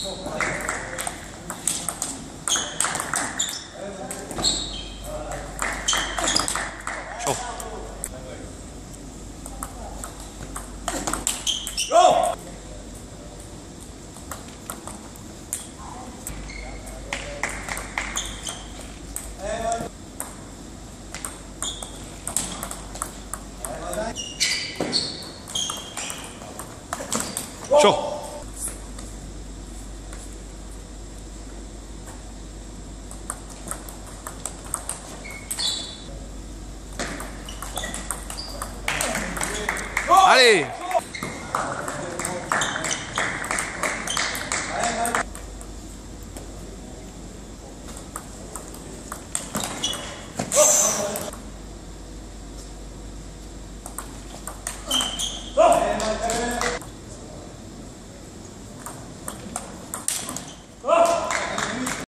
收。收。收。Allez.